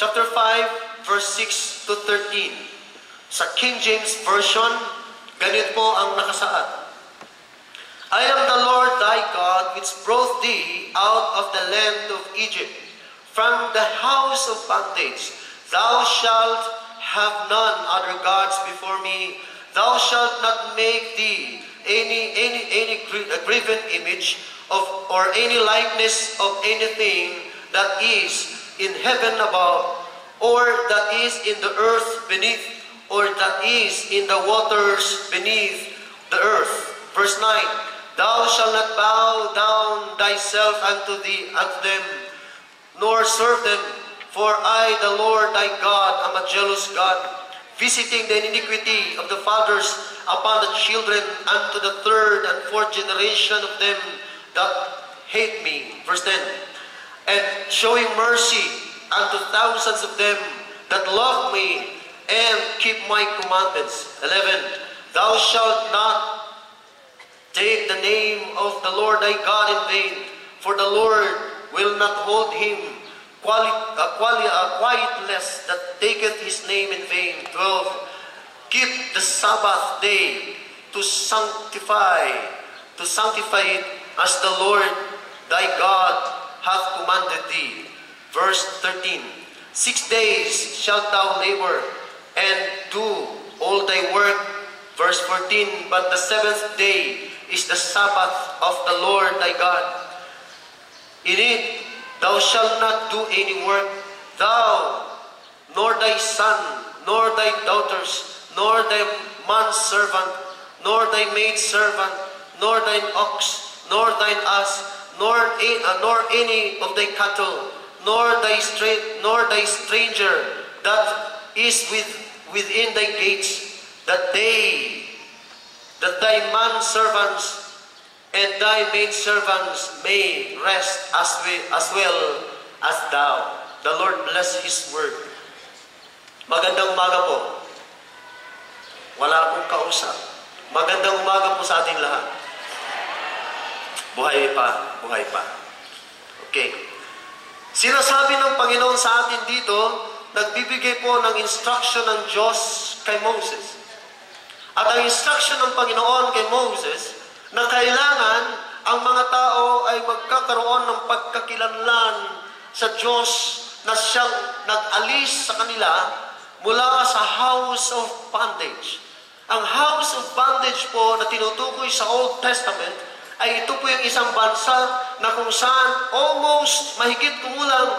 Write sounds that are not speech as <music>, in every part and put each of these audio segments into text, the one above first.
chapter 5, verse 6 to 13. Sa King James Version, ganito po ang nakasaad. I am the Lord thy God, which brought thee out of the land of Egypt, from the house of bondage. Thou shalt have none other gods before me. Thou shalt not make thee any any any graven image of or any likeness of anything that is in heaven above, or that is in the earth beneath, or that is in the waters beneath the earth. Verse 9, Thou shalt not bow down thyself unto thee unto them, nor serve them, for I, the Lord thy God, am a jealous God, visiting the iniquity of the fathers upon the children unto the third and fourth generation of them that hate me. Verse 10, and showing mercy unto thousands of them that love me and keep my commandments. 11, Thou shalt not Take the name of the Lord thy God in vain, for the Lord will not hold him quali, uh, quali, uh, quietless that taketh his name in vain. 12. Keep the Sabbath day to sanctify, to sanctify it as the Lord commanded thee. Verse 13. Six days shalt thou labor and do all thy work. Verse 14. But the seventh day is the Sabbath of the Lord thy God. In it thou shalt not do any work, thou, nor thy son, nor thy daughters, nor thy manservant, nor thy maidservant, nor thine ox, nor thine ass, nor, uh, nor any of thy cattle, nor thy stra- nor thy stranger that is with, within thy gates, that they that thy manservants and thy maidservants may rest as, we, as well as thou. The Lord bless His word. Magandang umaga po. Wala akong kausap. Magandang umaga po sa ating lahat. Buhay pa, buhay pa. Okay. Sinasabi ng Panginoon sa atin dito, nagbibigay po ng instruction ng Diyos kay Moses. At ang instruction ng Panginoon kay Moses na kailangan ang mga tao ay magkakaroon ng pagkakilanlan sa Diyos na siyang nag-alis sa kanila mula sa house of bondage. Ang house of bondage po na tinutukoy sa Old Testament ay ito po yung isang bansa na kung saan almost mahigit kumulang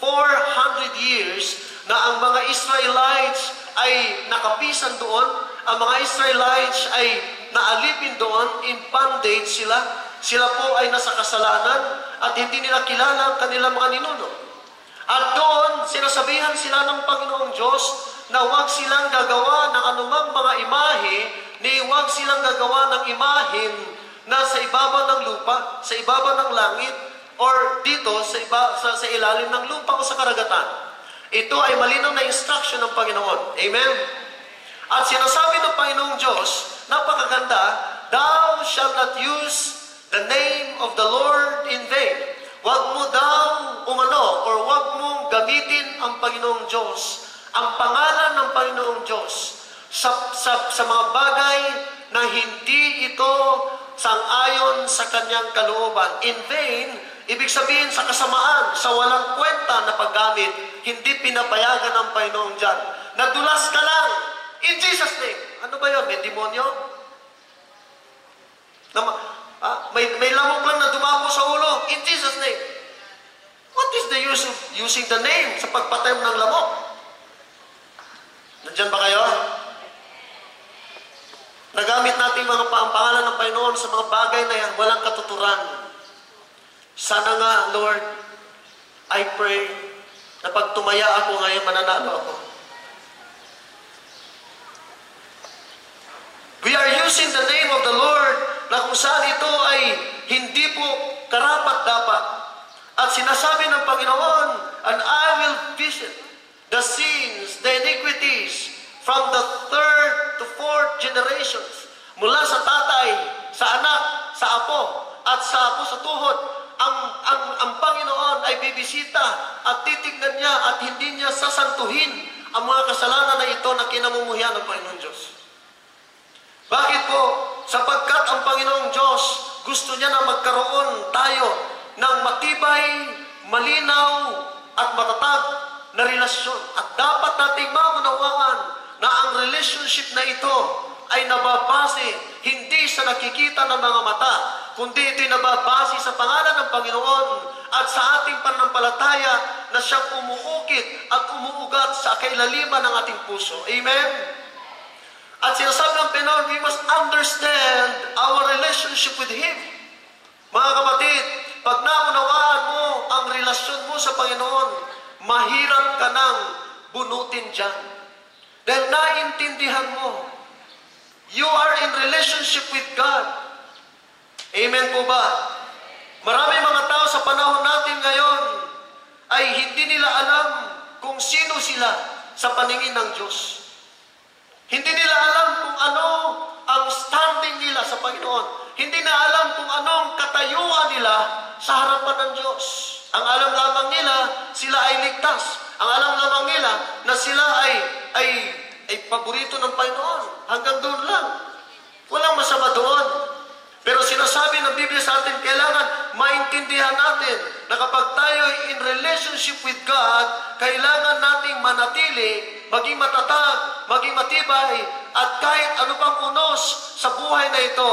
400 years na ang mga Israelites ay nakapisan doon, ang mga Israelites ay naalipin doon, in bondage sila, sila po ay nasa kasalanan at hindi nila kilala ang kanilang mga ninuno. At doon, sinasabihan sila ng Panginoong Diyos na huwag silang gagawa ng anumang mga imahe, ni huwag silang gagawa ng imahin na sa ibabaw ng lupa, sa ibabaw ng langit, or dito sa, iba, sa, sa ilalim ng lupa o sa karagatan. Ito ay malinaw na instruction ng Panginoon. Amen? At sinasabi ng Panginoong Diyos, napakaganda, Thou shalt not use the name of the Lord in vain. Huwag mo daw umano or huwag mong gamitin ang Panginoong Diyos, ang pangalan ng Panginoong Diyos sa, sa, sa mga bagay na hindi ito sangayon sa kanyang kalooban. In vain, ibig sabihin sa kasamaan, sa walang kwenta na paggamit, hindi pinapayagan ng Panginoon dyan. Nadulas ka lang, in Jesus' name. Ano ba yun? May demonyo? Na, ah, may, may lamok lang na dumamo sa ulo, in Jesus' name. What is the use of using the name sa pagpatay ng lamok? Nandyan ba kayo? Nagamit natin mga pa- ang pangalan ng Panginoon sa mga bagay na yan, walang katuturan. Sana nga, Lord, I pray na pag tumaya ako ngayon, mananalo ako. We are using the name of the Lord na kung saan ito ay hindi po karapat-dapat. At sinasabi ng Panginoon, and I will visit the sins, the iniquities from the third to fourth generations. Mula sa tatay, sa anak, sa apo, at sa apo sa tuhod. Ang, ang, ang Panginoon ay bibisita at titignan niya at hindi niya sasantuhin ang mga kasalanan na ito na kinamumuhian ng Panginoon Diyos. Bakit po? Sapagkat ang Panginoong Diyos gusto niya na magkaroon tayo ng matibay, malinaw, at matatag na relasyon. At dapat nating maunawaan na ang relationship na ito ay nababase hindi sa nakikita ng mga mata, kundi ito'y nababase sa pangalan ng Panginoon at sa ating pananampalataya na siyang umuukit at umuugat sa kailaliman ng ating puso. Amen? At sinasabi ng Panginoon, we must understand our relationship with Him. Mga kapatid, pag naunawaan mo ang relasyon mo sa Panginoon, mahirap ka nang bunutin dyan. Dahil naintindihan mo, you are in relationship with God. Amen po ba? Marami mga tao sa panahon natin ngayon ay hindi nila alam kung sino sila sa paningin ng Diyos. Hindi nila alam kung ano ang standing nila sa Panginoon. Hindi na alam kung anong katayuan nila sa harapan ng Diyos. Ang alam lamang nila, sila ay ligtas. Ang alam lamang nila na sila ay ay ay paborito ng Panginoon. Hanggang doon lang. Walang masama doon. Pero sinasabi ng Biblia sa atin, kailangan maintindihan natin na kapag tayo ay in relationship with God, kailangan nating manatili, maging matatag, maging matibay, at kahit ano pang unos sa buhay na ito,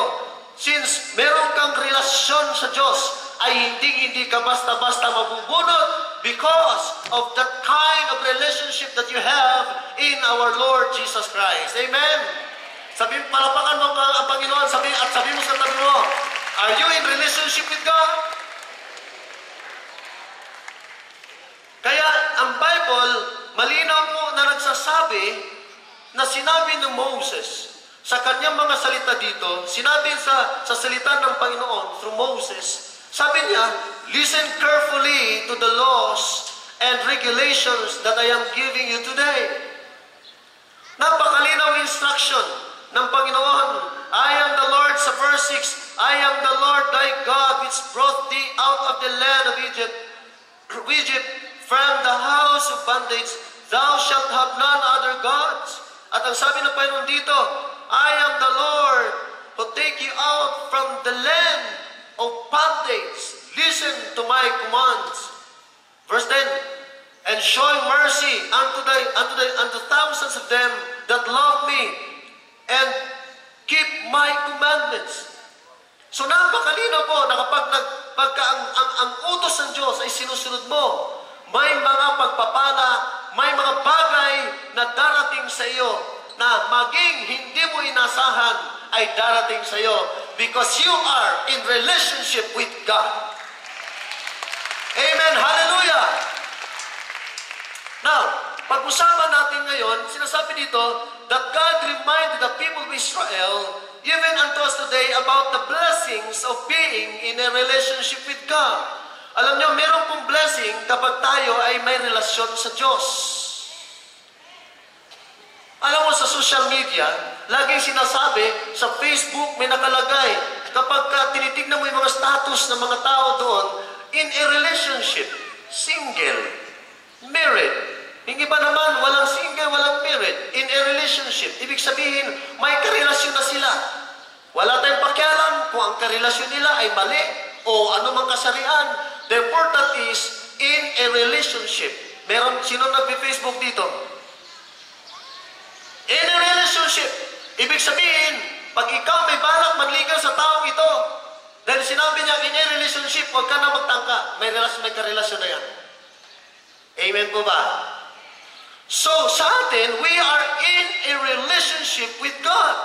since meron kang relasyon sa Diyos, ay hindi hindi ka basta-basta mabubunot because of that kind of relationship that you have in our Lord Jesus Christ. Amen? Sabi, palapakan mo ang, ang Panginoon sabi, at sabi mo sa tabi mo, are you in relationship with God? Kaya ang Bible, malinaw po na nagsasabi na sinabi ng Moses sa kanyang mga salita dito, sinabi sa, sa salita ng Panginoon through Moses, sabi niya, listen carefully to the laws and regulations that I am giving you today. Napakalinaw instruction ng Panginoon. I am the Lord, sa verse 6, I am the Lord thy God which brought thee out of the land of Egypt, <clears throat> Egypt from the house of bondage. Thou shalt have none other gods. At ang sabi ng Panginoon dito, I am the Lord who take you out from the land of bondage. Listen to my commands. Verse 10, and showing mercy unto the, unto the unto thousands of them that love me and keep my commandments. So napakalino po na kapag nag, pagka ang, ang, ang utos ng Diyos ay sinusunod mo, may mga pagpapala, may mga bagay na darating sa iyo na maging hindi mo inasahan ay darating sa iyo because you are in relationship with God. Amen. Hallelujah. Now, pag-usapan natin ngayon, sinasabi dito that God reminded the people of Israel even unto us today about the blessings of being in a relationship with God. Alam niyo, meron pong blessing kapag tayo ay may relasyon sa Diyos. Alam mo, sa social media, laging sinasabi, sa Facebook may nakalagay, kapag ka tinitignan mo yung mga status ng mga tao doon, in a relationship, single, married, hindi ba naman walang single, walang married, in a relationship, ibig sabihin, may karelasyon na sila. Wala tayong pakialam kung ang karelasyon nila ay mali o anumang kasarian. The important is, in a relationship. Meron, sino nag-Facebook dito? In a relationship. Ibig sabihin, pag ikaw may balak manligaw sa taong ito, dahil sinabi niya, in a relationship, huwag ka na magtangka. May relasyon, may karelasyon na yan. Amen po ba? So, sa atin, we are in a relationship with God.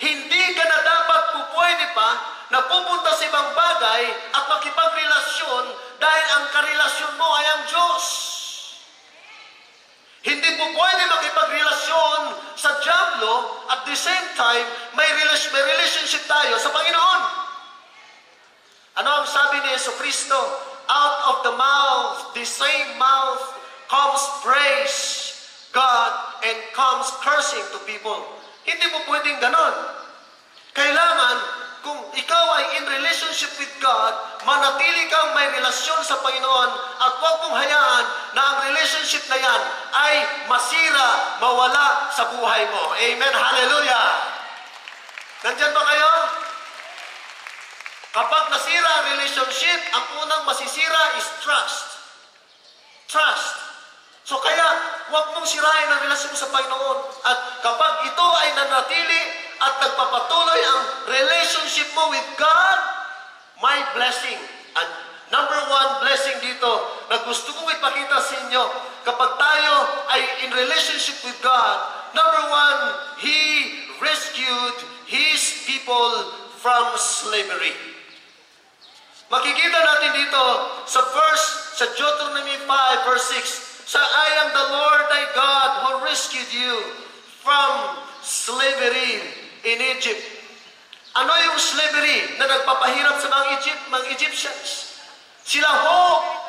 Hindi ka na dapat pupwede pa na pupunta sa ibang bagay at makipagrelasyon dahil ang karelasyon mo ay ang Diyos. Hindi po pwede makipagrelasyon sa Diablo at the same time may relationship tayo sa Panginoon. Ano ang sabi ni Yeso Kristo? Out of the mouth, the same mouth, comes praise God and comes cursing to people. Hindi po pwedeng ganon. Kailangan, kung ikaw ay in relationship with God, manatili kang may relasyon sa Panginoon at huwag mong hayaan na ang relationship na yan ay masira, mawala sa buhay mo. Amen. Hallelujah. Nandyan ba kayo? Kapag nasira ang relationship, ang unang masisira is trust. Trust. So kaya, huwag mong sirain ang relasyon sa Panginoon. At kapag ito ay nanatili at nagpapatuloy ang relationship mo with God, my blessing. And number one blessing dito na gusto kong ipakita sa inyo, kapag tayo ay in relationship with God, number one, He rescued His people from slavery. Makikita natin dito sa verse, sa Deuteronomy 5 verse 6, sa I am the Lord thy God who rescued you from slavery in Egypt. Ano yung slavery na nagpapahirap sa mga, Egypt, mga Egyptians? Sila ho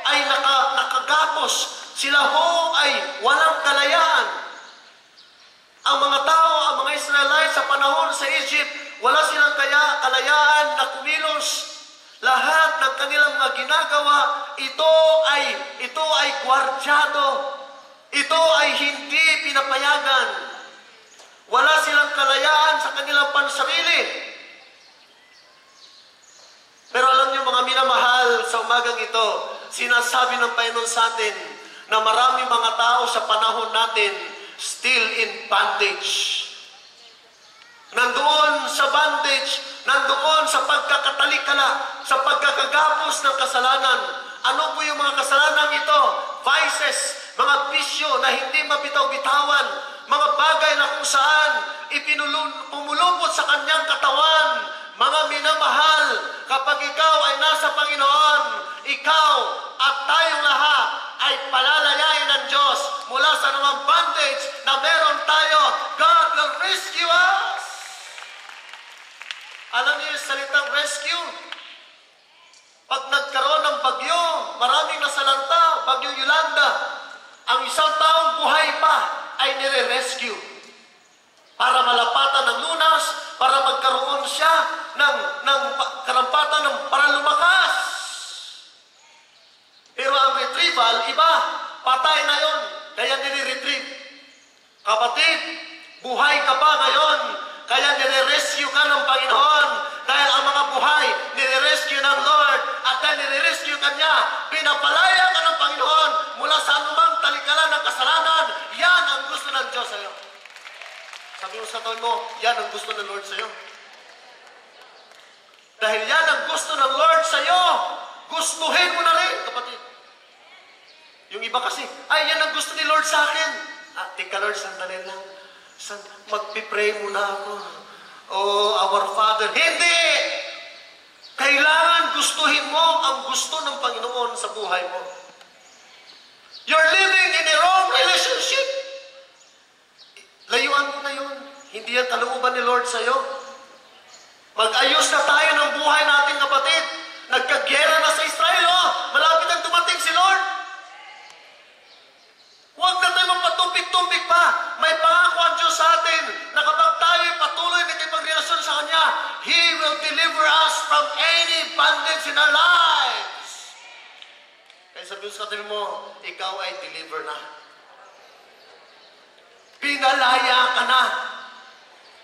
ay naka, nakagapos. Sila ho ay walang kalayaan. Ang mga tao, ang mga Israelites sa panahon sa Egypt, wala silang kaya kalayaan na kumilos. Lahat ng kanilang mga ginagawa, ito ay ito ay gwardyado. Ito ay hindi pinapayagan. Wala silang kalayaan sa kanilang pansarili. Pero alam niyo mga minamahal sa umagang ito, sinasabi ng Panginoon sa atin na maraming mga tao sa panahon natin still in bondage. Nandoon sa bondage, nandoon sa pagkakatalikala, sa pagkakagapos ng kasalanan. Ano po yung mga kasalanan ito? Vices, mga bisyo na hindi mabitaw-bitawan, mga bagay na kung saan ipinumulupot sa kanyang katawan, mga minamahal, kapag ikaw ay nasa Panginoon, ikaw at tayong lahat ay palalayain ng Diyos mula sa namang bondage na meron tayo. God will rescue us. Alam niyo yung salitang rescue? Pag nagkaroon ng bagyo, maraming nasalanta, bagyong Yolanda, ang isang taong buhay pa ay nire-rescue para malapatan ng lunas, para magkaroon siya ng, ng pa- karampatan ng para lumakas. Pero ang retrieval, iba, patay na yon, kaya nire-retrieve. Kapatid, buhay ka pa ngayon, kaya nire-rescue ka ng Panginoon. Dahil ang mga buhay, nire-rescue ng Lord. At dahil nire-rescue ka niya, pinapalaya ka ng Panginoon mula sa anumang talikalan ng kasalanan. Yan ang gusto ng Diyos sa iyo. Sabi mo sa taon mo, yan ang gusto ng Lord sa iyo. Dahil yan ang gusto ng Lord sa iyo, gustuhin mo na rin, kapatid. Yung iba kasi, ay, yan ang gusto ni Lord sa akin. Ah, tika Lord, sandali lang. Magpipray muna ako. Oh, our Father. Hindi! Kailangan gustuhin mo ang gusto ng Panginoon sa buhay mo. You're living in a wrong relationship. Layuan mo na yun. Hindi yan kalooban ni Lord sa'yo. Mag-ayos na tayo ng buhay natin, kapatid. Nagkagyera na sa Israel, oh. Malapit ang dumating si Lord. Huwag na tayo magpatumpik-tumpik pa. May pangako ang Diyos sa atin na kapag tayo patuloy na pagrelasyon sa Kanya, He will deliver us from any bondage in our lives. Kaya sabi sa atin mo, ikaw ay deliver na. Pinalaya ka na.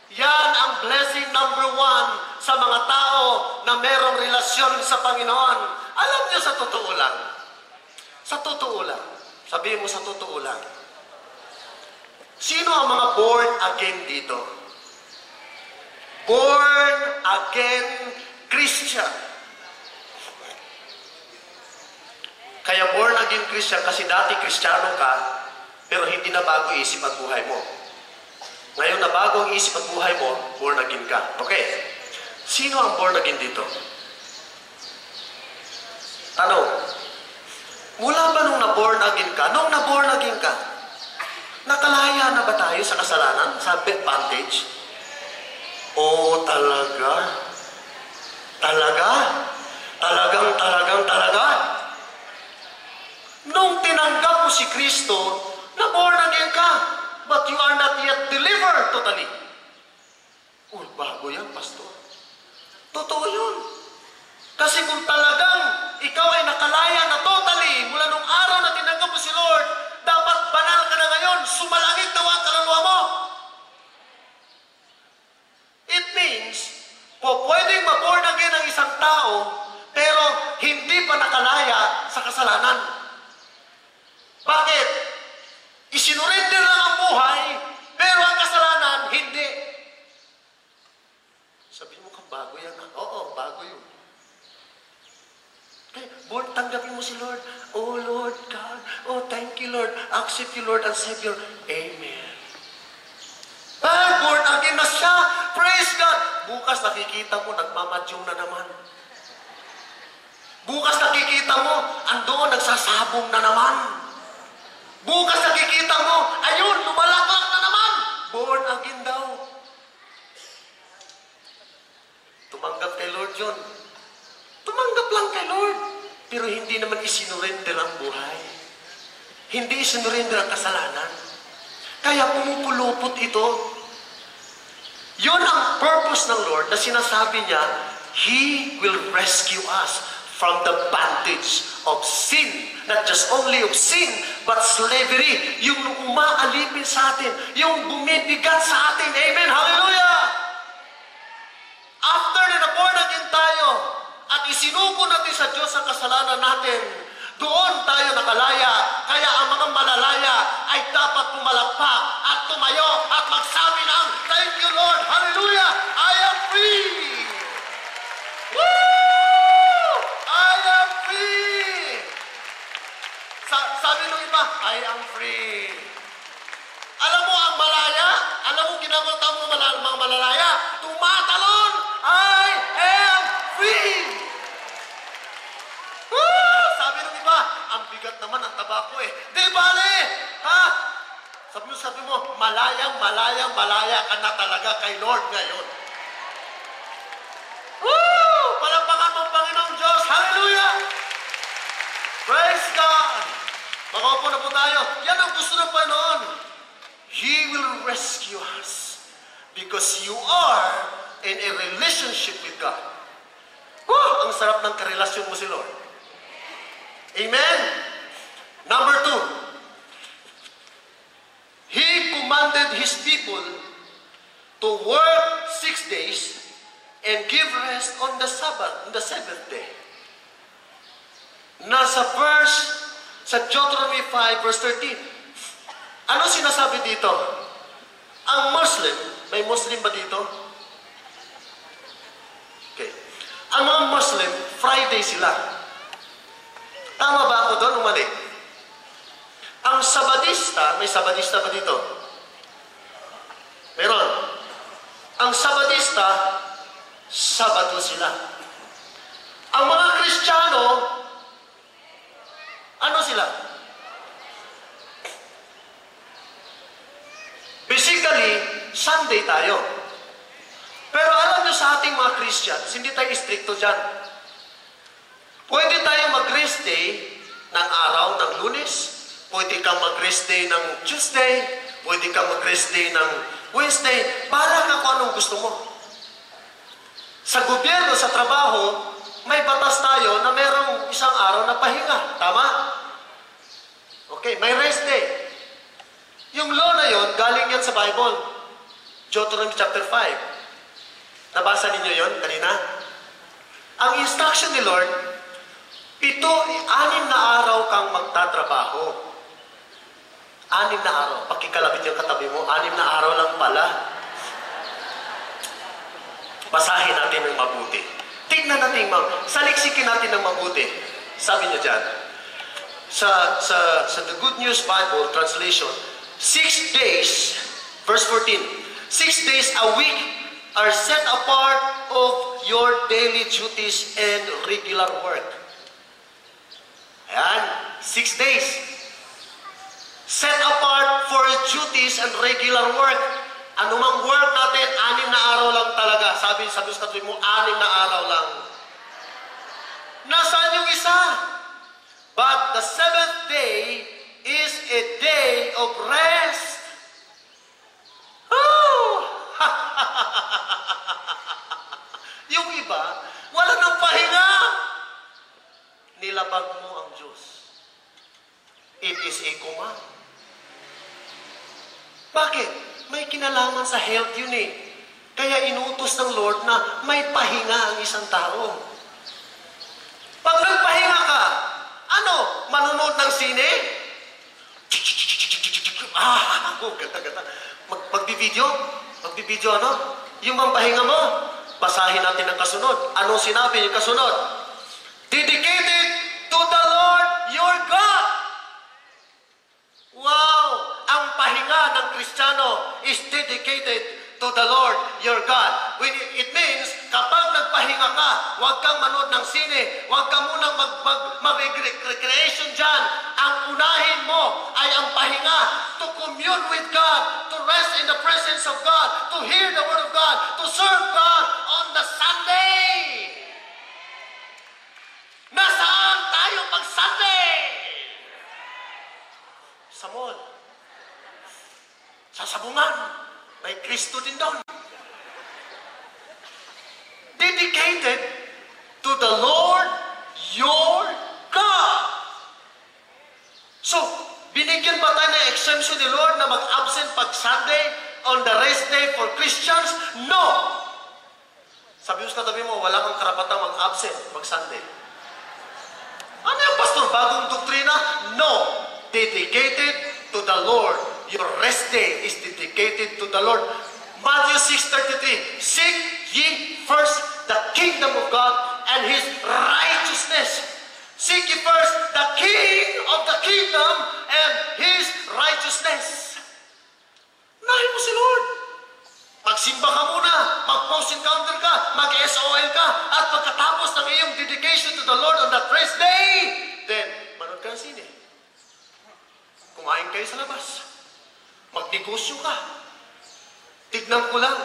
Yan ang blessing number one sa mga tao na merong relasyon sa Panginoon. Alam niyo sa totoo lang, sa totoo lang, sabihin mo sa totoo lang, sino ang mga born again dito? Born again Christian. Kaya born again Christian kasi dati Kristiyano ka, pero hindi na bago isip at buhay mo. Ngayon na bago ang isip at buhay mo, born again ka. Okay. Sino ang born again dito? Tanong. Mula ba nung na-born again ka? Nung na-born again ka, nakalaya na ba tayo sa kasalanan? Sa bondage? Oo, talaga. Talaga? Talagang, talagang, talaga? Nung tinanggap mo si Kristo, na born again ka, but you are not yet delivered totally. Oh, bago yan, pastor. Totoo yun. Kasi kung talagang ikaw ay nakalaya na totally mula nung araw na tinanggap mo si Lord, dapat banal sumalangit daw ang kaluluwa mo. It means, po pwedeng maborn again ang isang tao, pero hindi pa nakalaya sa kasalanan. Bakit? Isinurinder lang ang buhay, pero ang kasalanan, hindi. Sabi mo kang bago yan. ah. Oo, bago yun. Lord, tanggapin mo si Lord. Oh, Lord God. Oh, thank you, Lord. Accept you, Lord and Savior. Amen. Ah, born again na siya. Praise God. Bukas nakikita mo, nagmamadyong na naman. Bukas nakikita mo, andoon nagsasabong na naman. Bukas nakikita mo, ayun, lumalaklak na naman. Born again daw. Tumanggap kay Lord yun. Tumanggap lang kay Lord. Pero hindi naman isinurrender ang buhay. Hindi isinurrender ang kasalanan. Kaya pumupulupot ito. Yun ang purpose ng Lord na sinasabi niya, He will rescue us from the bondage of sin. Not just only of sin, but slavery. Yung umaalipin sa atin. Yung bumibigat sa atin. Amen. Hallelujah! After na naborn again tayo, at isinuko natin sa Diyos ang kasalanan natin, doon tayo nakalaya. Kaya ang mga malalaya ay dapat pumalakpak at tumayo at magsabi ng, Thank you Lord, Hallelujah, I am free! Woo! Ang tabako eh. Di bale! Ha? Sabi mo, sabi mo, malayang, malayang, malaya ka na talaga kay Lord ngayon. Woo! Palakpakan mo ang Panginoong Diyos. Hallelujah! Praise God! Makaupo na po tayo. Yan ang gusto ng Panginoon. He will rescue us because you are in a relationship with God. Woo! Ang sarap ng karelasyon mo si Lord. Amen? Number two, He commanded His people to work six days and give rest on the Sabbath, on the seventh day. Nasa verse, sa Deuteronomy 5, verse 13. Ano sinasabi dito? Ang Muslim, may Muslim ba dito? Okay. Ang mga Muslim, Friday sila. Tama ba ako doon o mali? Ang Sabadista, may Sabadista ba dito? Meron. Ang Sabadista, Sabado sila. Ang mga Kristiyano, ano sila? Basically, Sunday tayo. Pero alam nyo sa ating mga Christians, hindi tayo stricto dyan. Pwede tayo mag-rest day ng araw ng lunes, pwede kang mag-rest day ng Tuesday, pwede kang mag-rest day ng Wednesday, bahala ka kung anong gusto mo. Sa gobyerno, sa trabaho, may batas tayo na merong isang araw na pahinga. Tama? Okay, may rest day. Yung law na yon, galing yan sa Bible. Deuteronomy chapter 5. Nabasa ninyo yon kanina? Ang instruction ni Lord, pito, anim na araw kang magtatrabaho. Anim na araw. Pakikalapit yung katabi mo, anim na araw lang pala. Basahin natin ng mabuti. Tingnan natin, mag saliksikin natin ng mabuti. Sabi niya dyan, sa, sa, sa The Good News Bible translation, six days, verse 14, six days a week are set apart of your daily duties and regular work. Ayan, six days. Set apart for duties and regular work. Anumang work natin, anim na araw lang talaga. Sabi, sabi sa katuloy mo, anim na araw lang. Nasaan yung isa? But the seventh day is a day of rest. Oh! <laughs> yung iba, wala nang pahinga. Nilabag mo ang Diyos. It is a command. Bakit? May kinalaman sa health yun eh. Kaya inutos ng Lord na may pahinga ang isang tao. Pag nagpahinga ka, ano? Manonood ng sine? Ah, ako, <laughs> gata, gata. Mag, magbibideo? Magbibideo ano? Yung pahinga mo? Basahin natin ang kasunod. Anong sinabi yung kasunod? Dedicated to the Lord your God. Wow! Ang pahinga ng Kristiyano is dedicated to the Lord your God. When it means, kapag nagpahinga ka, huwag kang manood ng sine, huwag ka munang mag, mag, mag-recreation dyan. Ang unahin mo ay ang pahinga to commune with God, to rest in the presence of God, to hear the Word of God, to serve God on the Sunday. Nasaan tayo pag-Sunday? Sa mall. Sa sabungan. May Kristo din doon. Dedicated to the Lord your God. So, binigyan ba tayo ng exemption ni Lord na mag-absent pag Sunday on the rest day for Christians? No! Sabi mo sa katabi mo, wala kang karapatang mag-absent pag Sunday. Ano yung pastor? Bagong doktrina? No! Dedicated to the Lord. Your rest day is dedicated to the Lord. Matthew 6.33 Seek ye first the kingdom of God and His righteousness. Seek ye first the King of the kingdom and His righteousness. Unahin mo si Lord. Magsimba ka muna, mag-post encounter ka, mag-SOL ka, at pagkatapos ng iyong dedication to the Lord on that rest day, then, manood ka ng sine. Kumain kayo sa labas. Magnegosyo ka. Tignan ko lang,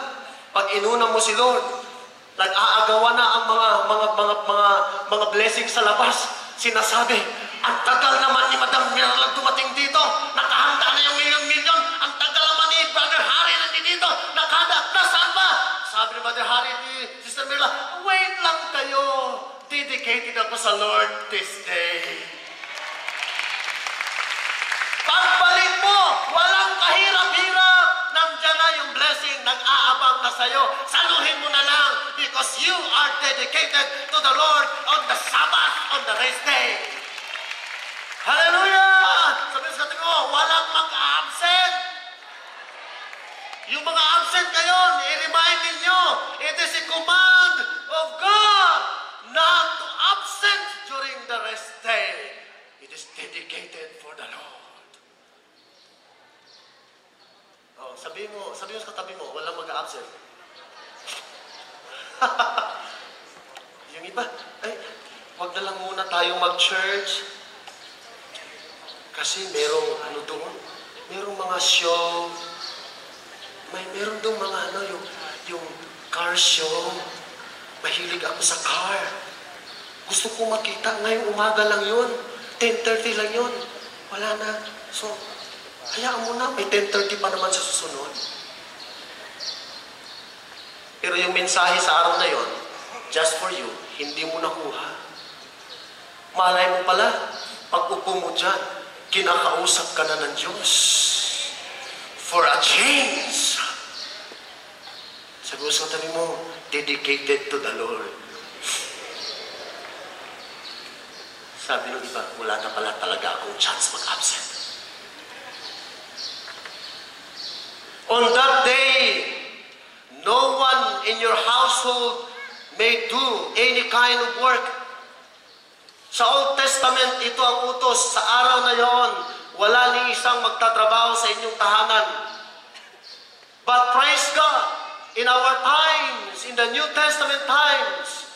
pag inuna mo si Lord, nag-aagawa na ang mga mga mga mga mga blessings sa labas. Sinasabi, ang tagal naman ni Madam Mirla dumating dito. Nakahanda na yung milyon-milyon. Ang tagal naman ni Brother Harry nandito. Nakahanda. Nasaan ba? Sabi ni Brother Harry ni Sister Mirla, wait lang kayo. Dedicated ako sa Lord this day. Mo, walang kahirap-hirap. Nandiyan na yung blessing, nag-aabang na sa'yo. Saluhin mo na lang because you are dedicated to the Lord on the Sabbath, on the rest day. Hallelujah! Sabi sa atin ko, walang mag-absent. Yung mga absent ngayon, i-remind ninyo, it is a command of God not to absent during the rest day. It is dedicated for the Lord. Oh, sabi mo, sabi mo sa katabi mo, walang mag-absent. <laughs> yung iba, ay, wag na lang muna tayong mag-church. Kasi merong ano doon, merong mga show, may meron doon mga ano, yung, yung car show. Mahilig ako sa car. Gusto ko makita, ngayong umaga lang yun. 10.30 lang yun. Wala na. So, hayaan mo na, may 10.30 pa naman sa susunod. Pero yung mensahe sa araw na yon, just for you, hindi mo nakuha. Malay mo pala, pag upo mo dyan, kinakausap ka na ng Diyos. For a change. Sabi sa tabi mo, dedicated to the Lord. Sabi ng iba, wala na pala talaga akong chance mag-absent. On that day, no one in your household may do any kind of work. Sa Old Testament, ito ang utos. Sa araw na yon, wala ni isang magtatrabaho sa inyong tahanan. But praise God, in our times, in the New Testament times,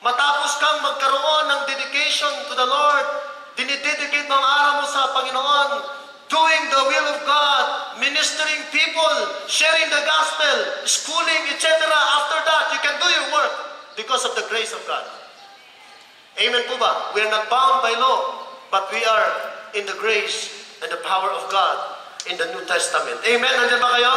matapos kang magkaroon ng dedication to the Lord, dinidedicate mo ang araw mo sa Panginoon, doing the will of God, ministering people, sharing the gospel, schooling, etc. After that, you can do your work because of the grace of God. Amen po ba? We are not bound by law, but we are in the grace and the power of God in the New Testament. Amen? Nandiyan ba kayo?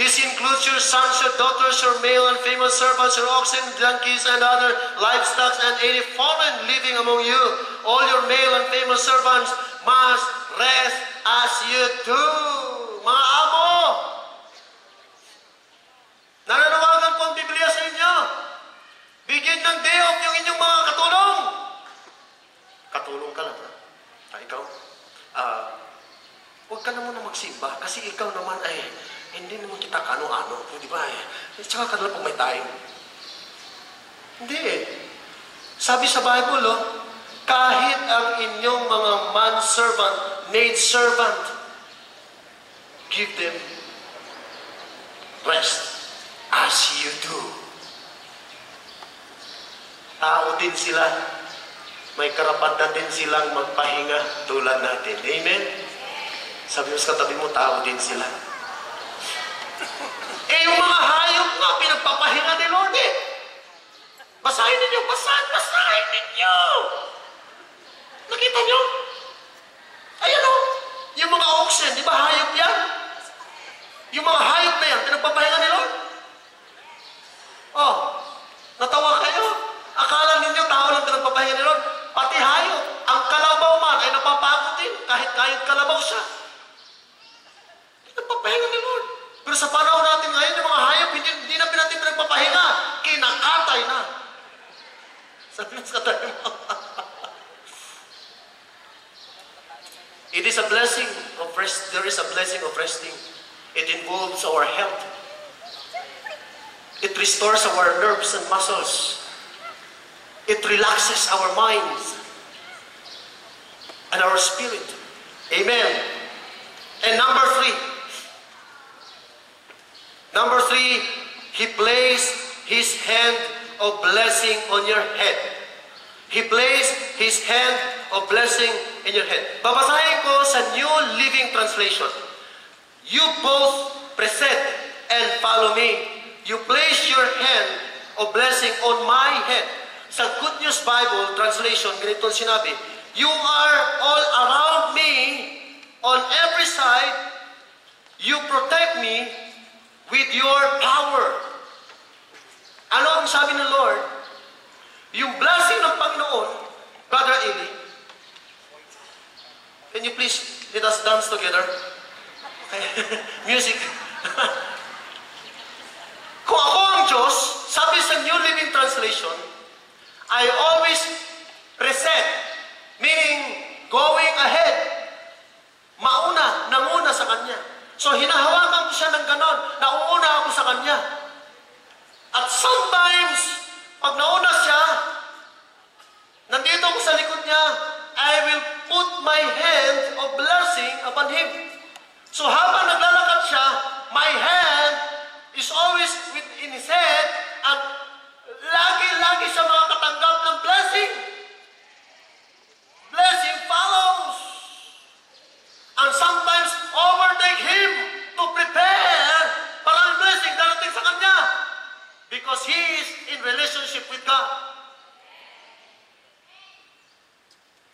This includes your sons, your daughters, your male and female servants, your oxen, donkeys, and other livestock, and any foreign living among you. All your male and female servants must rest as you do. Mga amo, nananawagan po ang Biblia sa inyo. Bigyan ng day off yung inyong mga katulong. Katulong ka lang, ha? Ah, ikaw? Ah, huwag ka na muna magsimba kasi ikaw naman ay hindi naman kita kano-ano, di ba eh? Eh, Tsaka ka na may time. Hindi eh. Sabi sa Bible, oh, kahit ang inyong mga man-servant, maid-servant, give them rest as you do. Tao din sila. May karapatan din silang magpahinga tulad natin. Amen? Sabi mo sa katabi mo, tao din sila. Eh, yung mga hayop nga, pinagpapahinga ni Lord eh. It involves our health. It restores our nerves and muscles. It relaxes our minds and our spirit. Amen. And number three, number three, He placed His hand of blessing on your head. He placed His hand of blessing in your head. Babasahin ko sa New Living Translation. You both present and follow me. You place your hand of blessing on my head. Sa Good News Bible Translation, ganito sinabi, You are all around me on every side. You protect me with your power. Ano ang sabi ng Lord? Yung blessing ng Panginoon, Brother Eli, can you please let us dance together? Okay. <laughs> Music. <laughs> Kung ako ang Diyos, sabi sa New Living Translation, I always present, meaning going ahead, mauna, nanguna sa Kanya. So hinahawakan ko siya ng ganon, nauuna ako sa Kanya. At sometimes, pag nauna siya, nandito ako sa likod niya, I will put my hand of blessing upon him. So habang naglalakad siya, my hand is always within his head at lagi-lagi siya makakatanggap ng blessing. Blessing follows. And sometimes overtake him to prepare para ang blessing darating sa kanya. Because he is in relationship with God.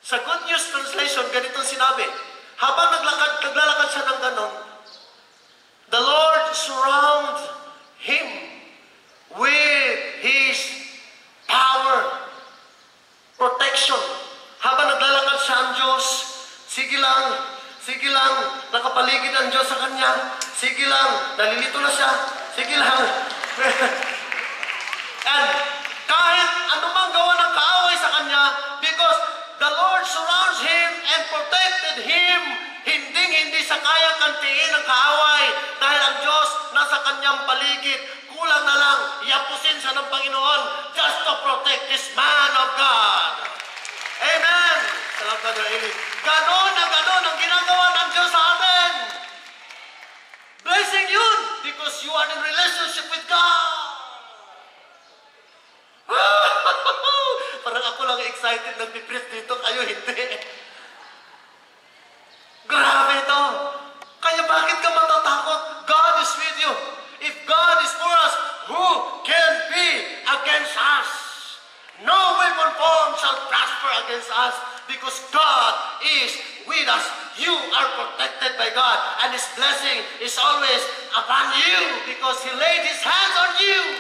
Sa Good News Translation, ganito sinabi, habang naglakad, naglalakad siya ng ganon, the Lord surround him with His power, protection. Habang naglalakad siya ang Diyos, sige lang, sige lang, nakapaligid ang Diyos sa kanya, sige lang, nalilito na siya, sige lang. <laughs> And kahit anumang gawa ng kaaway sa kanya, because the Lord surrounds him and protected him, hindi hindi sa kayang kantiin ng kaaway dahil ang Diyos nasa kanyang paligid. Kulang na lang, yapusin siya ng Panginoon just to protect this man of God. Amen! Salamat, Brother Eli. Ganon na ganon ang ginagawa ng Diyos sa atin. Blessing yun because you are in relationship with God. Upon you because He laid His hands on you.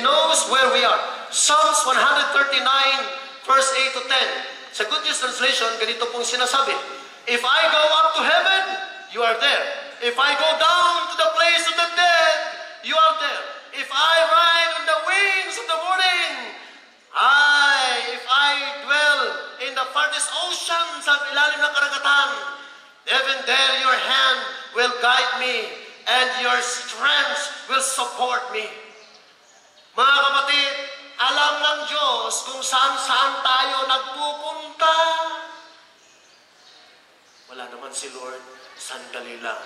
Knows where we are. Psalms 139, verse 8 to 10. Sa Good News Translation, ganito pong sinasabi. If I go up to heaven, you are there. If I go down to the place of the dead, you are there. If I ride on the wings of the morning, I, if I dwell in the farthest ocean sa ilalim ng karagatan, even there your hand will guide me and your strength will support me. Mga kapatid, alam ng Diyos kung saan-saan tayo nagpupunta. Wala naman si Lord, sandali lang.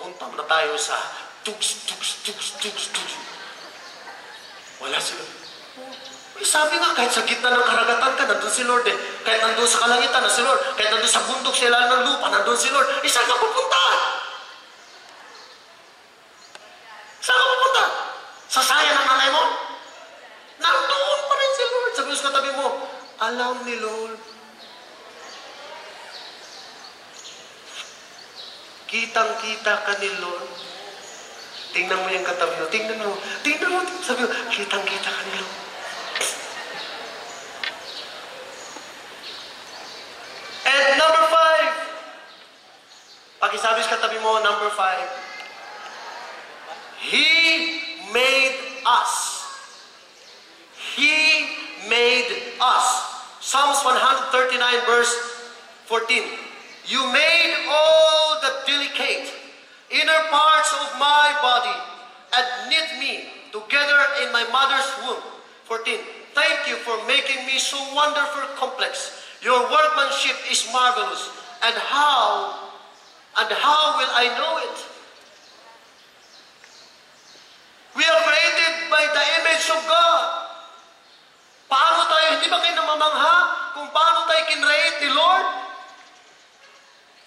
Punta na tayo sa tugs, tugs, tugs, tugs, tugs. Wala si Lord. Eh, sabi nga, kahit sa gitna ng karagatan ka, nandun si Lord eh. Kahit nandun sa kalangitan na si Lord. Kahit nandun sa bundok sa ilalim ng lupa, nandun si Lord. Eh, saan ka pupunta? Saan ka pupunta? Sa saya ng nanay mo? Nandoon pa rin si Lord. Sabi sa katabi mo, alam ni Lord. Kitang-kita ka ni Lord. Tingnan mo yung katabi mo. Tingnan mo. Tingnan mo. Sabi mo, kitang-kita ka ni Lord. And number five. Pakisabi sa katabi mo, number five. He made us. He made us. Psalms 139 verse 14. You made all the delicate inner parts of my body and knit me together in my mother's womb. 14. Thank you for making me so wonderful complex. Your workmanship is marvelous. And how, and how will I know it? Of God. Paano tayo, hindi ba kayo namamangha kung paano tayo kinreate ni Lord?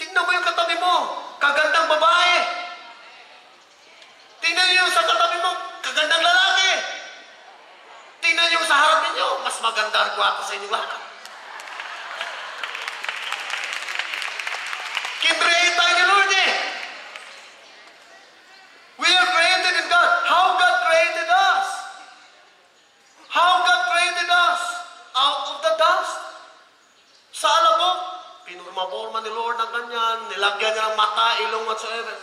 Tingnan mo yung katabi mo, kagandang babae. Tingnan niyo yung sa katabi mo, kagandang lalaki. Tingnan niyo sa harap ninyo, mas maganda ang gwapo sa inyong lahat. Kinreate tayo ni Lord eh. We are created in God. How God created us? How God created us? Out of the dust. Sa alabok, pinurma-porma ni Lord ng ganyan, nilagyan niya ng mata, ilong, whatsoever.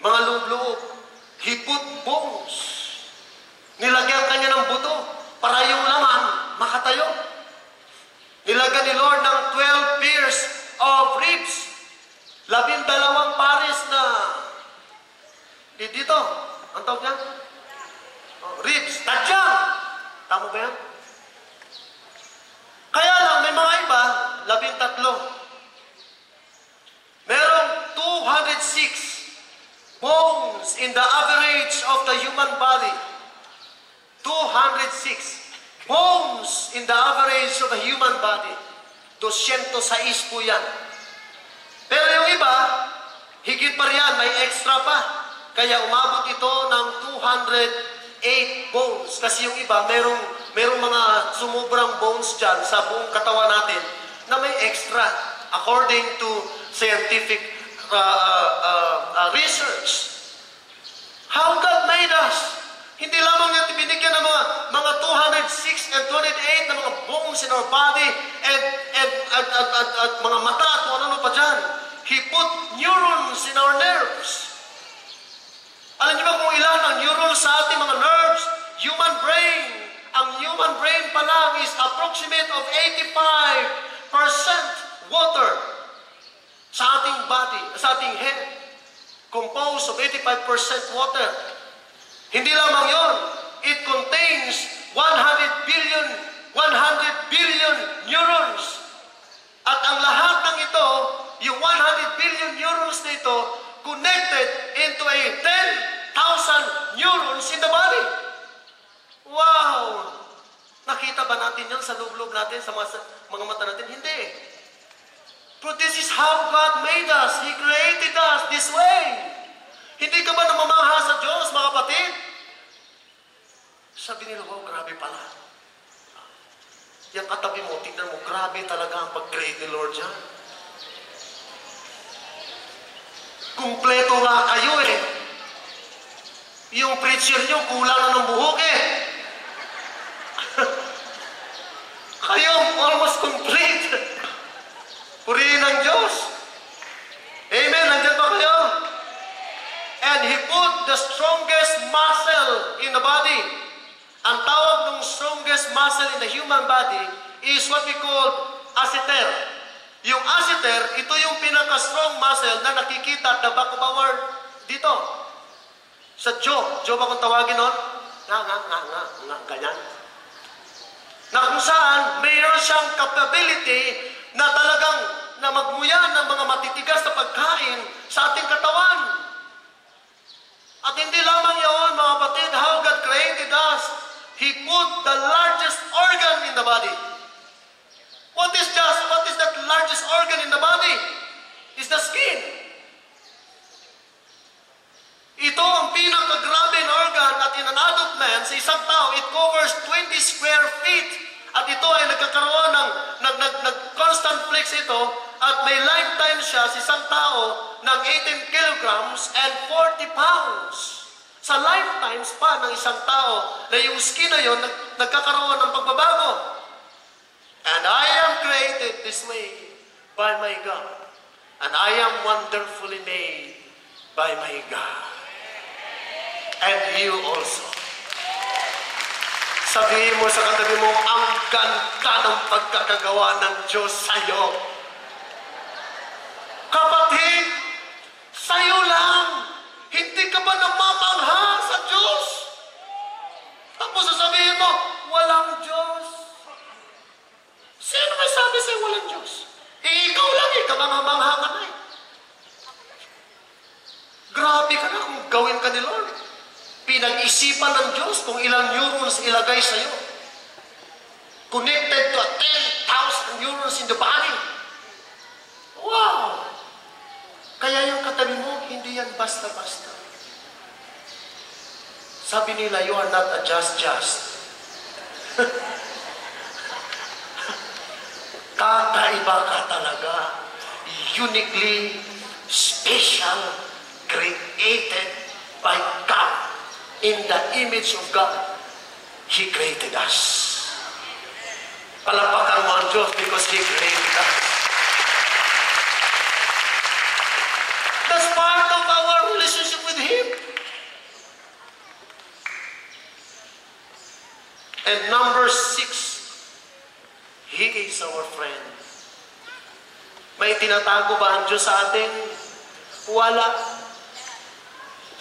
Mga loob-loob. He put bones. Nilagyan kanya ng buto para yung laman makatayo. Nilagyan ni Lord ng 12 pairs of ribs. Labindalawang pares na di dito. Ang tawag niya? Oh, ribs. Tadyang. Tama ba yan? Kaya lang, may mga iba, labing tatlo. Merong 206 bones in the average of the human body. 206 bones in the average of the human body. 206 po yan. Pero yung iba, higit pa riyan, may extra pa. Kaya umabot ito ng 208 bones. Kasi yung iba, merong, merong mga sumubrang bones dyan sa buong katawan natin na may extra according to scientific uh, uh, uh, research. How God made us. Hindi lamang niya binigyan ng mga mga 206 and 28 na mga bones in our body and, and, at, at, at, at mga mata at kung ano pa dyan. He put neurons in our nerves. Alam niyo ba kung ilan ang brain, ang human brain pa lang is approximate of 85% water sa ating body, sa ating head. Composed of 85% water. Hindi lamang yon, it contains 100 billion, 100 billion neurons. At ang lahat ng ito, yung 100 billion neurons na ito, connected into a 10,000 neurons in the body. Wow! Nakita ba natin yun sa loob-loob natin, sa mga, mga mata natin? Hindi. But this is how God made us. He created us this way. Hindi ka ba namamangha sa Diyos, mga kapatid? Sabi nila, wow, grabe pala. Yung katabi mo, tignan mo, grabe talaga ang pag-create ni Lord dyan. Kumpleto nga kayo eh. Yung preacher nyo, kulang na ng buhok eh. Kayo, almost complete. Purihin ng Diyos. Amen, nandiyan ba kayo? And He put the strongest muscle in the body. Ang tawag ng strongest muscle in the human body is what we call asseter. Yung asseter, ito yung pinaka-strong muscle na nakikita at the back of our dito. Sa jaw. Jaw ba kung tawagin nun? Nga, nga, nga, nga, nga, ganyan. Na kung saan, mayroon siyang capability na talagang na magmuya ng mga matitigas na pagkain sa ating katawan. At hindi lamang yun, mga kapatid, how God created us. He put the largest organ in the body. What is just, what is that largest organ in the body? Is the skin. Ito ang pinakagrabe na organ at in an adult man, sa isang tao, it covers 20 square feet. At ito ay nagkakaroon ng, nag, nag, nag constant flex ito, at may lifetime siya sa isang tao ng 18 kilograms and 40 pounds. Sa lifetimes pa ng isang tao na yung skin na yun, nag, nagkakaroon ng pagbabago. And I am created this way by my God. And I am wonderfully made by my God. And you also. Sabihin mo sa katabi mo, ang ganda ng pagkakagawa ng Diyos sa'yo. Kapatid, sa'yo lang. Hindi ka ba namamangha sa Diyos? Tapos sasabihin mo, walang Diyos. Sino may sabi sa'yo walang Diyos? Eh, ikaw lang eh, kamangamangha ka na eh. Grabe ka na kung gawin ka ni Lord. Pinag-isipan ng Diyos kung ilang neurons ilagay sa'yo. Connected to a 10,000 neurons in the body. Wow! Kaya yung katabi mo, hindi yan basta-basta. Sabi nila, you are not a just-just. <laughs> Kakaiba ka talaga. Uniquely, special, created by God. In the image of God, He created us. Palapakan mo ang Diyos because He created us. That's part of our relationship with Him. And number six, He is our friend. May tinatago ba ang Diyos sa atin? Wala.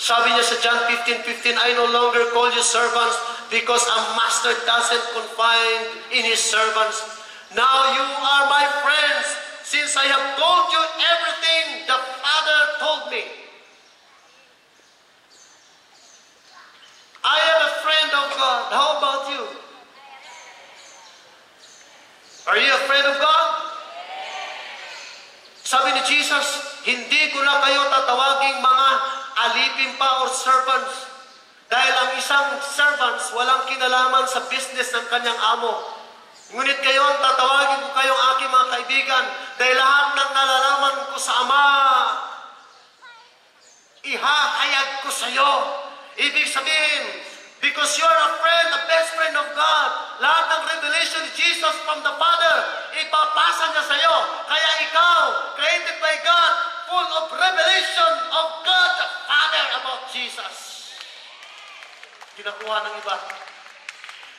Sabi niya sa John 15:15, I no longer call you servants because a master doesn't confine in his servants. Now you are my friends since I have told you everything the Father told me. I am a friend of God. How about you? Are you a friend of God? Sabi ni Jesus, hindi ko na kayo tatawaging mga alipin pa or servants. Dahil ang isang servants walang kinalaman sa business ng kanyang amo. Ngunit ang tatawagin ko kayong aking mga kaibigan dahil lahat ng nalalaman ko sa Ama, ihahayag ko sa iyo. Ibig sabihin, because you are a friend, a best friend of God, lahat ng revelation Jesus from the Father, ipapasa niya sa iyo. Kaya ikaw, created by God, full of revelation of God the Father about Jesus. Ginakuha ng iba.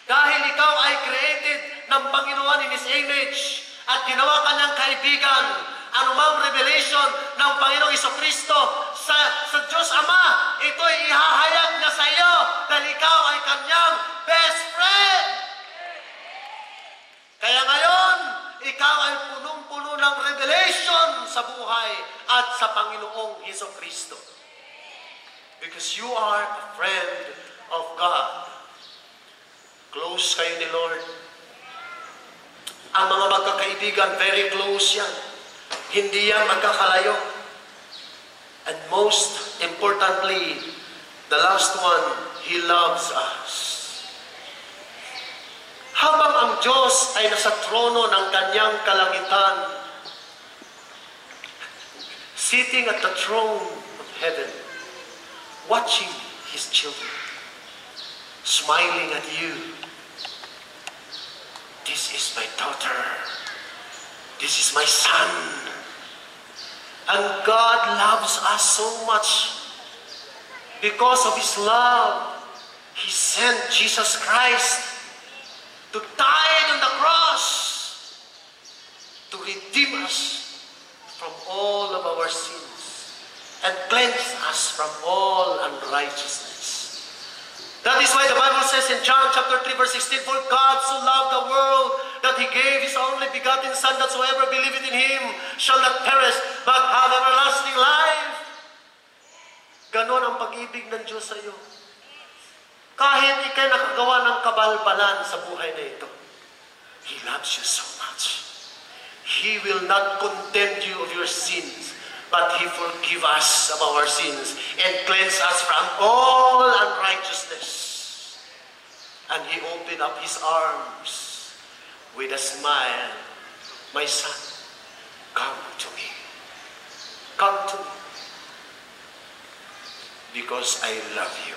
Dahil ikaw ay created ng Panginoon in His image at ginawa kanyang kaibigan, anumang revelation ng Panginoong Iso Kristo sa, sa Diyos Ama, ito'y ihahayag niya sa iyo dahil ikaw ay kanyang best friend. Kaya ngayon, ikaw ay punong-puno ng revelation sa buhay at sa Panginoong Heso Kristo. Because you are a friend of God. Close kayo ni Lord. Ang mga magkakaibigan, very close yan. Hindi yan magkakalayo. And most importantly, the last one, He loves us. Habang ang Diyos ay nasa trono ng kanyang kalangitan, sitting at the throne of heaven, watching His children, smiling at you. This is my daughter. This is my son. And God loves us so much. Because of His love, He sent Jesus Christ to die on the cross to redeem us from all of our sins and cleanse us from all unrighteousness. That is why the Bible says in John chapter 3 verse 16, For God so loved the world that He gave His only begotten Son, that whoever believeth in Him shall not perish, but have everlasting life. Ganon ang pag-ibig ng Diyos sa iyo. Kahit ikay nakagawa ng kabalbalan sa buhay na ito, He loves you so. He will not condemn you of your sins, but He forgive us of our sins and cleanse us from all unrighteousness. And He opened up His arms with a smile. My son, come to me. Come to me. Because I love you.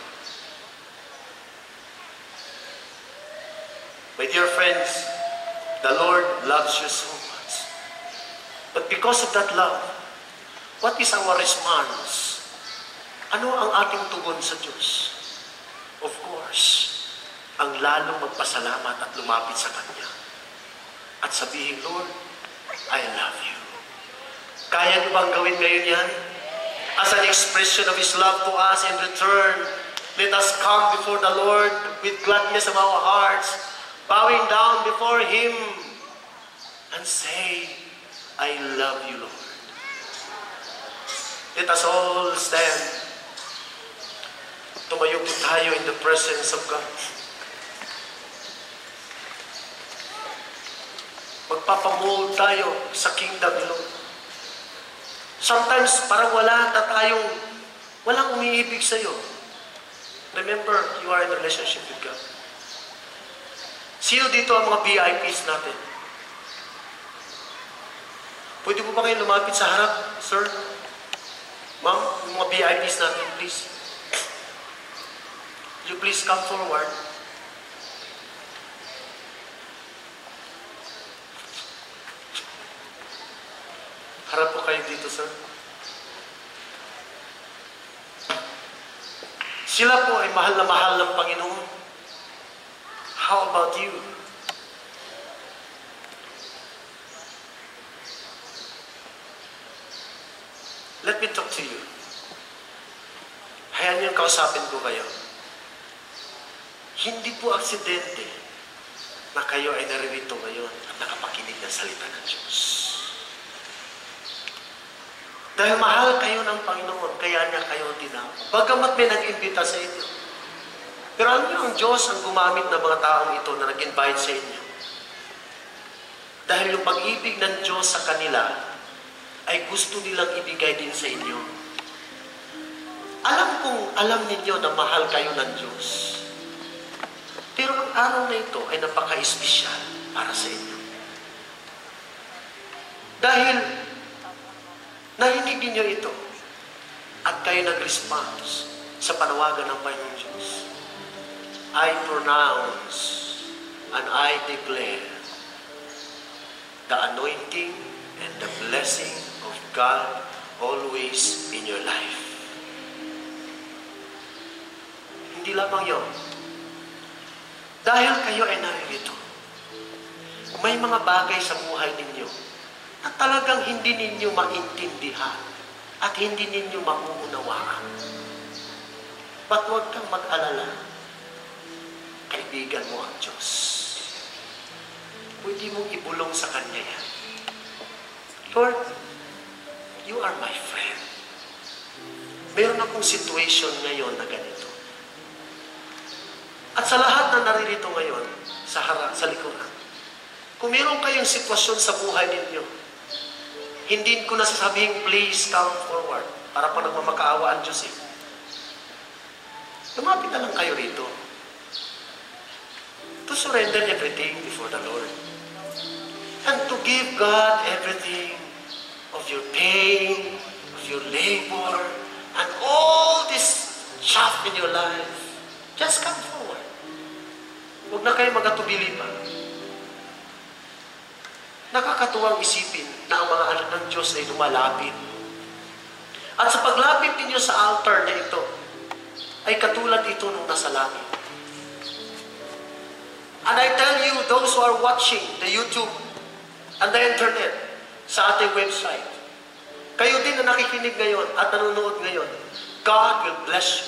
My dear friends, the Lord loves you so much. But because of that love, what is our response? Ano ang ating tugon sa Diyos? Of course, ang lalong magpasalamat at lumapit sa Kanya. At sabihin, Lord, I love you. Kaya niyo bang gawin ngayon yan? As an expression of His love to us in return, let us come before the Lord with gladness of our hearts, bowing down before Him and say, I love you, Lord. Let us all stand. Tumayo po tayo in the presence of God. Magpapamold tayo sa kingdom Lord. Sometimes parang wala na tayong, walang umiibig sa'yo. Remember, you are in relationship with God. Sino dito ang mga VIPs natin? Pwede po ba kayo lumapit sa harap, sir? Ma'am, yung mga VIPs natin, please. You please come forward? Harap po kayo dito, sir. Sila po ay mahal na mahal ng Panginoon. How about you? Let me talk to you. Hayaan niyong kausapin ko kayo. Hindi po aksidente na kayo ay naririto ngayon at nakapakinig ng salita ng Diyos. Dahil mahal kayo ng Panginoon, kaya niya kayo tinawag. Bagamat may nag-imbita sa inyo. Pero alam niyo, ang Diyos ang gumamit ng mga taong ito na nag-invite sa inyo. Dahil yung pag-ibig ng Diyos sa kanila ay gusto nilang ibigay din sa inyo. Alam kong alam ninyo na mahal kayo ng Diyos. Pero ang araw na ito ay napaka-espesyal para sa inyo. Dahil narinig ninyo ito at kayo nag-response sa panawagan ng Panginoon Diyos. I pronounce and I declare the anointing and the blessing God always in your life. Hindi lamang yon. Dahil kayo ay naririto, may mga bagay sa buhay ninyo na talagang hindi ninyo maintindihan at hindi ninyo mauunawaan. Ba't huwag kang mag-alala? Kaibigan mo ang Diyos. Pwede mong ibulong sa Kanya yan. Lord, you are my friend. Meron akong situation ngayon na ganito. At sa lahat na naririto ngayon, sa harap, sa likuran, kung meron kayong sitwasyon sa buhay ninyo, hindi ko nasasabihin, please come forward, para pa nagmamakaawa ang Diyos eh. Lumapit na lang kayo rito. To surrender everything before the Lord. And to give God everything of your pain, of your labor, and all this stuff in your life. Just come forward. Huwag na kayo magatubili pa. Nakakatuwang isipin na ang mga anak ng Diyos ay lumalapit. At sa paglapit ninyo sa altar na ito, ay katulad ito nung nasa langit. And I tell you, those who are watching the YouTube and the internet sa ating website, kayo din na nakikinig ngayon at nanonood ngayon, God will bless you.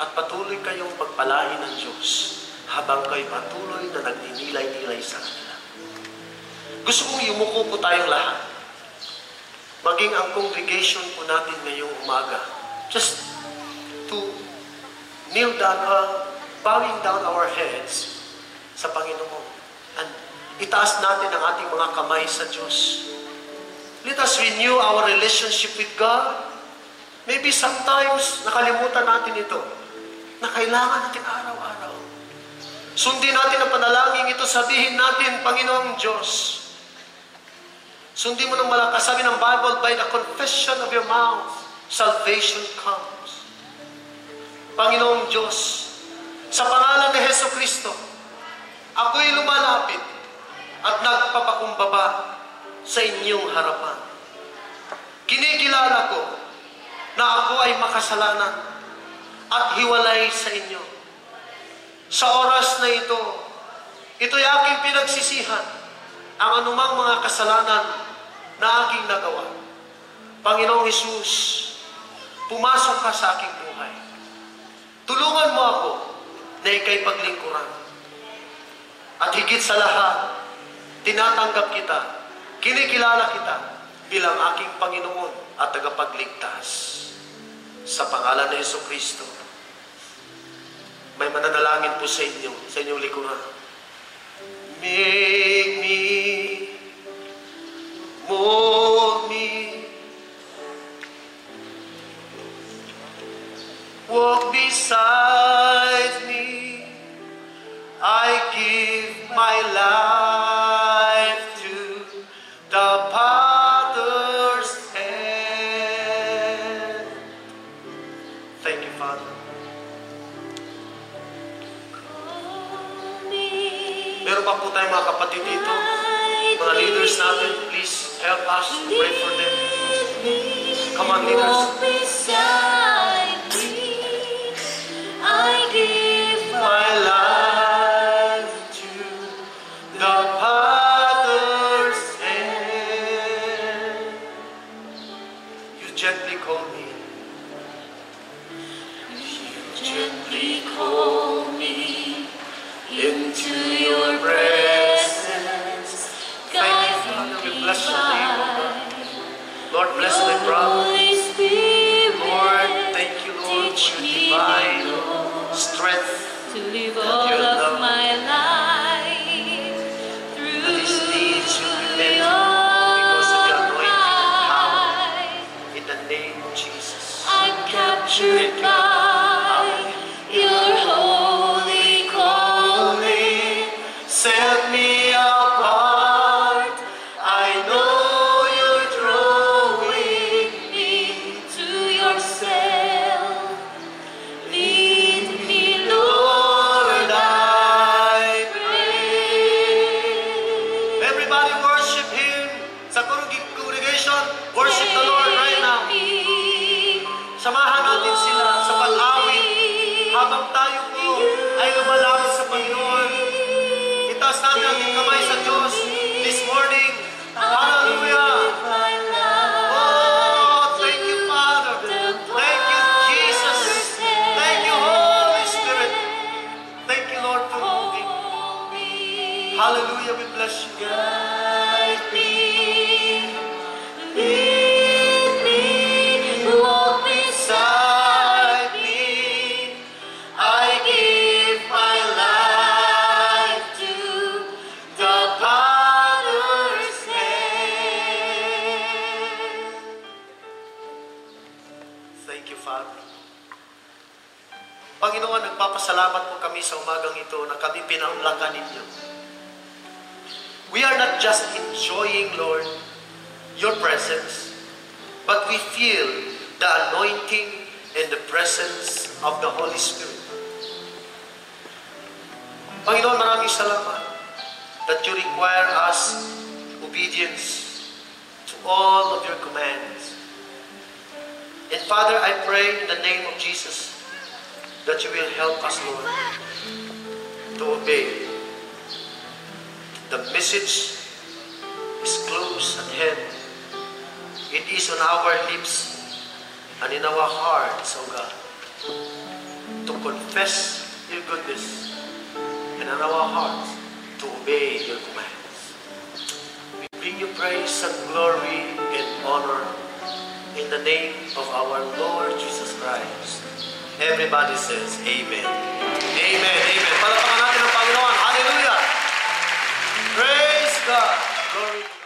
At patuloy kayong pagpalain ng Diyos habang kayo patuloy na nagninilay-nilay sa kanila. Gusto kong yumuko po tayong lahat. Maging ang congregation po natin ngayong umaga. Just to kneel down, uh, bowing down our heads sa Panginoon. Itaas natin ang ating mga kamay sa Diyos. Let us renew our relationship with God. Maybe sometimes nakalimutan natin ito na kailangan natin araw-araw. Sundin natin ang panalangin ito, sabihin natin, Panginoong Diyos, Sundin mo ng malakas. Sabi ng Bible, by the confession of your mouth, salvation comes. Panginoong Diyos, sa pangalan ni Heso Kristo, ako'y lumalapit at nagpapakumbaba sa inyong harapan. Kinikilala ko na ako ay makasalanan at hiwalay sa inyo. Sa oras na ito, ito'y aking pinagsisihan ang anumang mga kasalanan na aking nagawa. Panginoong Hesus, pumasok ka sa aking buhay. Tulungan mo ako na ikay paglingkuran. At higit sa lahat, tinatanggap kita, kinikilala kita bilang aking Panginoon at tagapagligtas. Sa pangalan ni Yeso Kristo, may mananalangin po sa inyo, sa inyong likuran. Make me, mold me, walk beside me. I give my life tayong mga kapatid dito. Mga leaders natin, please help us pray for them. Come on, leaders. My life to the Father's hand. You gently call me. Gently call me Into your presence. You, Lord, Teach for your me, divine Lord, strength. to live that all sa umagang ito na kami pinaunlakan ninyo. We are not just enjoying, Lord, your presence, but we feel the anointing and the presence of the Holy Spirit. Panginoon, maraming salamat that you require us obedience to all of your commands. And Father, I pray in the name of Jesus that you will help us, Lord, to obey. The message is close at hand. It is on our lips and in our hearts, O God, to confess your goodness and in our hearts to obey your commands. We bring you praise and glory and honor in the name of our Lord Jesus Christ. Everybody says, Amen. Amen, amen. Palapakan natin ang Panginoon. Hallelujah. Praise God. Glory